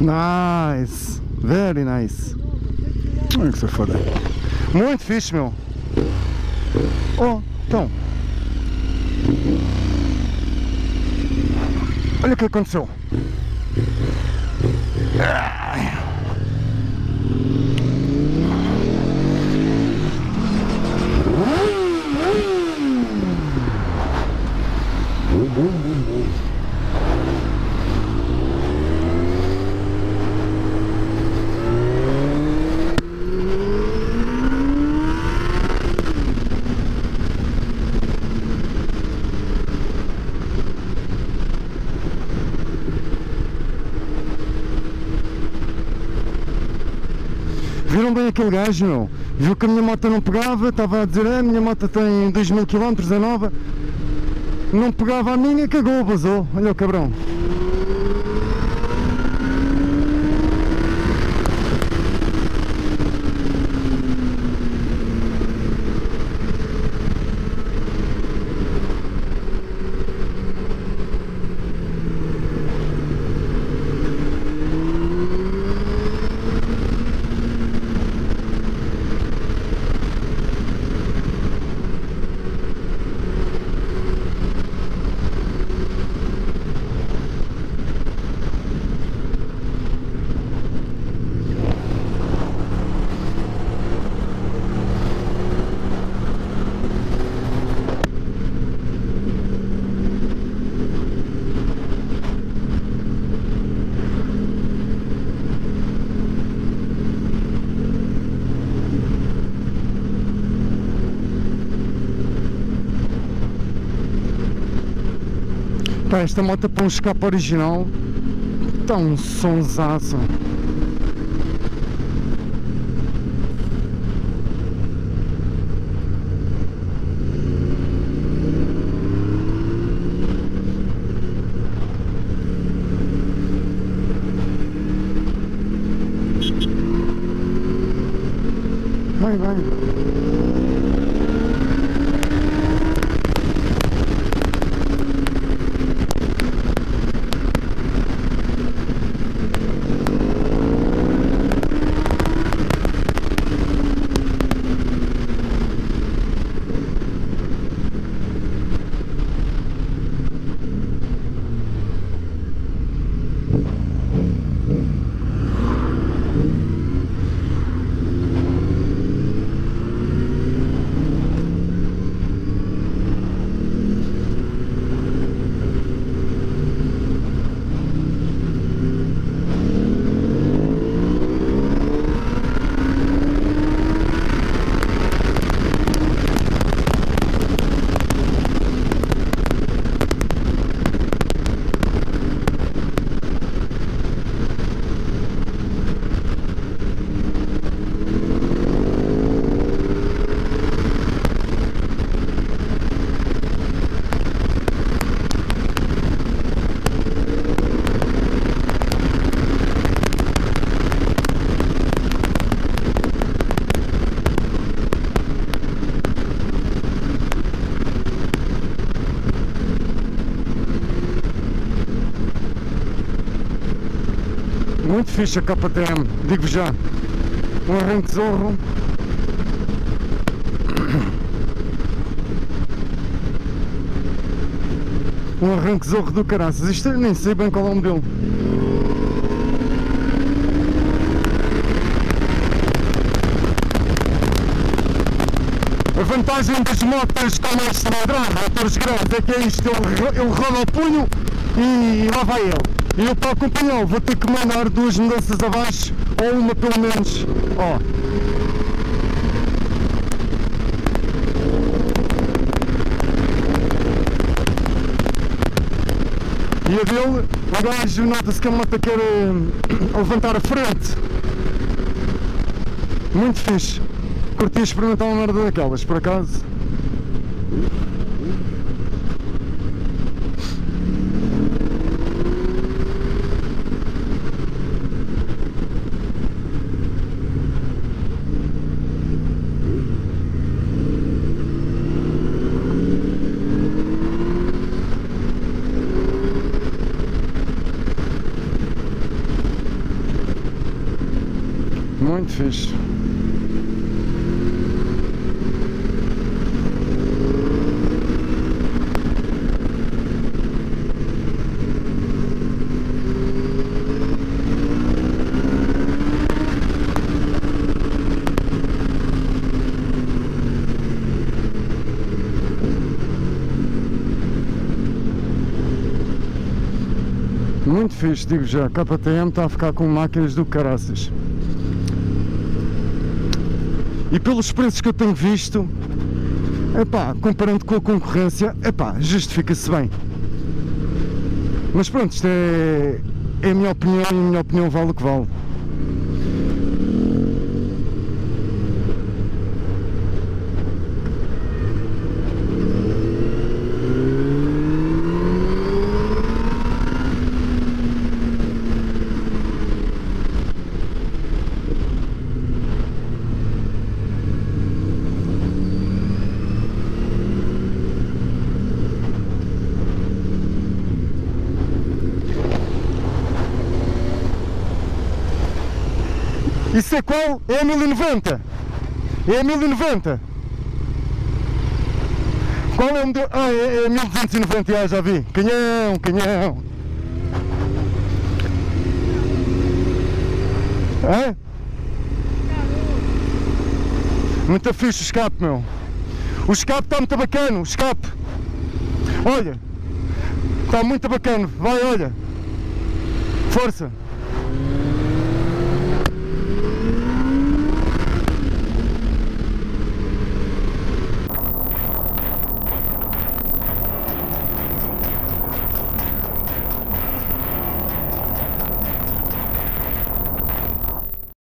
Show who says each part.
Speaker 1: Nice, very nice. Olha que você foda. Muito fixe, meu. Oh, então. Olha o que aconteceu. Viram bem aquele gajo, meu? Viu que a minha moto não pegava, estava a dizer, é, a minha moto tem 2000 km, é nova. Não pegava a minha, cagou, vazou. Olha o cabrão. Pá, esta moto para um escape original está um sonsaço. Vai, vai. Muito fixe a KTM, digo já. Um arranque zorro. Um arranque zorro do caraças. Isto nem sei bem qual é o modelo. A vantagem das motas com mais cilindrada, motores grandes, é que é isto, ele, ele rola o punho e lá vai ele. E eu para acompanhá-lo vou ter que mandar duas mudanças abaixo, ou uma pelo menos. Ó. E a dele, o gajo nota-se que a moto quer levantar a frente. Muito fixe. Curti experimentar uma merda daquelas, por acaso. Muito fixe. Muito fixe, digo já. A KTM está a ficar com máquinas do caraças. E pelos preços que eu tenho visto, epá, comparando com a concorrência, epá, justifica-se bem. Mas pronto, isto é, é a minha opinião e a minha opinião vale o que vale. Isso é qual? É a 1090? É a 1090? Qual é o modelo? Ah, é, é a 1290, ah, já vi. Canhão, canhão. Hã? Muito fixe o escape, meu. O escape está muito bacana, o escape. Olha. Está muito bacana. Vai, olha. Força.